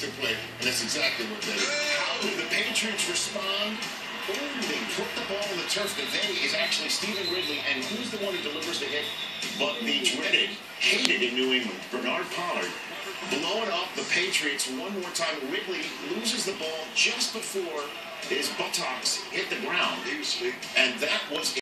to play, and that's exactly what they did. How did the Patriots respond? Or they put the ball on the turf. The they is actually Stevan Ridley, and who's the one who delivers the hit? But the dreaded, hated in New England, Bernard Pollard, blowing up the Patriots one more time. Ridley loses the ball just before his buttocks hit the ground, and that was